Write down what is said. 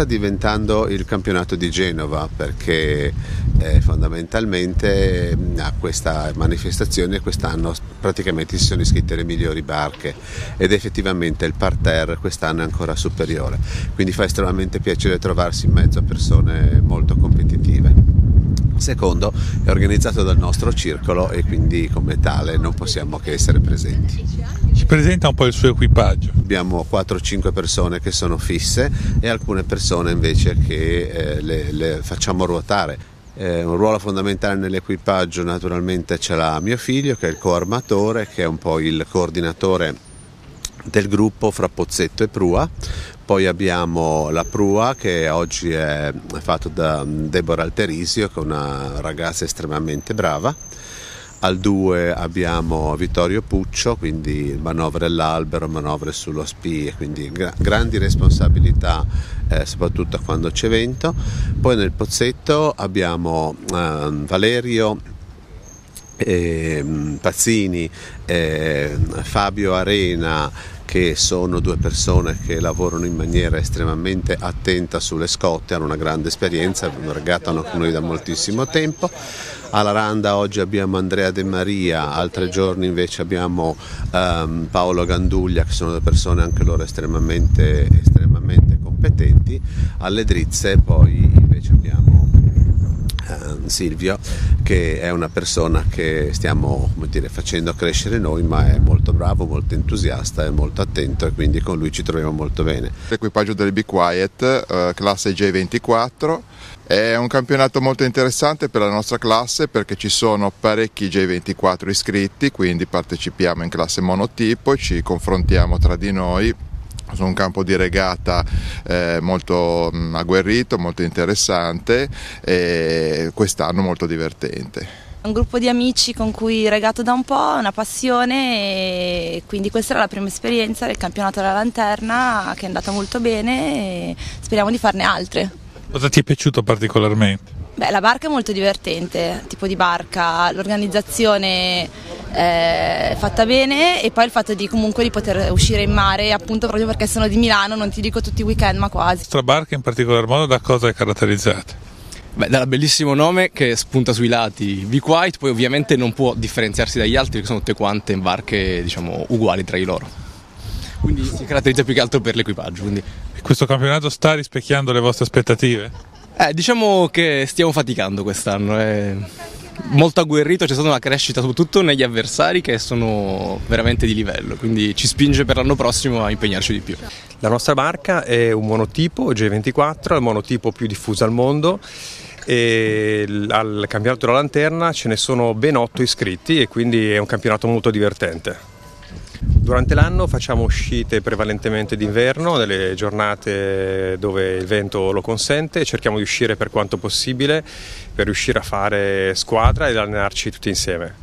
sta diventando il campionato di Genova perché eh, fondamentalmente a questa manifestazione quest'anno praticamente si sono iscritte le migliori barche ed effettivamente il parterre quest'anno è ancora superiore, quindi fa estremamente piacere trovarsi in mezzo a persone molto competitive. Secondo, è organizzato dal nostro circolo e quindi come tale non possiamo che essere presenti. Ci presenta un po' il suo equipaggio. Abbiamo 4-5 persone che sono fisse e alcune persone invece che eh, le, le facciamo ruotare. Eh, un ruolo fondamentale nell'equipaggio naturalmente ce l'ha mio figlio che è il coarmatore, che è un po' il coordinatore del gruppo fra Pozzetto e Prua, poi abbiamo la Prua che oggi è fatto da Deborah Alterisio che è una ragazza estremamente brava. Al 2 abbiamo Vittorio Puccio, quindi manovre all'albero, manovre sullo spie, quindi gra- grandi responsabilità eh, soprattutto quando c'è vento. Poi nel pozzetto abbiamo eh, Valerio eh, Pazzini, eh, Fabio Arena che sono due persone che lavorano in maniera estremamente attenta sulle scotte, hanno una grande esperienza, regattano con noi da moltissimo tempo. Alla Randa oggi abbiamo Andrea De Maria, altri giorni invece abbiamo um, Paolo Ganduglia, che sono due persone anche loro estremamente, estremamente competenti. Alle Drizze poi invece abbiamo uh, Silvio che è una persona che stiamo dire, facendo crescere noi ma è molto bravo, molto entusiasta e molto attento e quindi con lui ci troviamo molto bene. L'equipaggio del Be Quiet, uh, classe J24, è un campionato molto interessante per la nostra classe perché ci sono parecchi J24 iscritti, quindi partecipiamo in classe monotipo, ci confrontiamo tra di noi su un campo di regata eh, molto mh, agguerrito, molto interessante e quest'anno molto divertente. Un gruppo di amici con cui regato da un po', una passione e quindi questa era la prima esperienza del campionato della lanterna che è andata molto bene e speriamo di farne altre. Cosa ti è piaciuto particolarmente? Beh, la barca è molto divertente, tipo di barca, l'organizzazione è fatta bene e poi il fatto di comunque di poter uscire in mare appunto proprio perché sono di Milano, non ti dico tutti i weekend ma quasi. La vostra barca in particolar modo da cosa è caratterizzata? Beh, dal bellissimo nome che spunta sui lati Be Quiet, poi ovviamente non può differenziarsi dagli altri perché sono tutte quante barche diciamo uguali tra di loro. Quindi si caratterizza più che altro per l'equipaggio. Quindi... Questo campionato sta rispecchiando le vostre aspettative? Eh, diciamo che stiamo faticando quest'anno. È molto agguerrito, c'è stata una crescita soprattutto negli avversari che sono veramente di livello, quindi ci spinge per l'anno prossimo a impegnarci di più. La nostra barca è un monotipo G24, il monotipo più diffuso al mondo e al campionato della lanterna ce ne sono ben 8 iscritti e quindi è un campionato molto divertente. Durante l'anno facciamo uscite prevalentemente d'inverno, nelle giornate dove il vento lo consente, cerchiamo di uscire per quanto possibile per riuscire a fare squadra ed allenarci tutti insieme.